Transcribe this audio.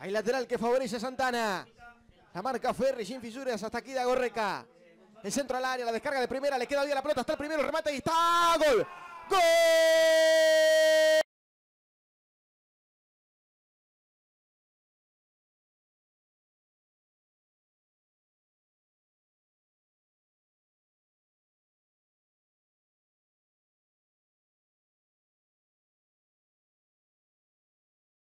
Hay lateral que favorece a Santana. La marca Ferri sin fisuras hasta aquí de Gorreca. El centro al área, la descarga de primera, le queda bien la pelota, está el primero, remate y está. ¡Gol! ¡Gol!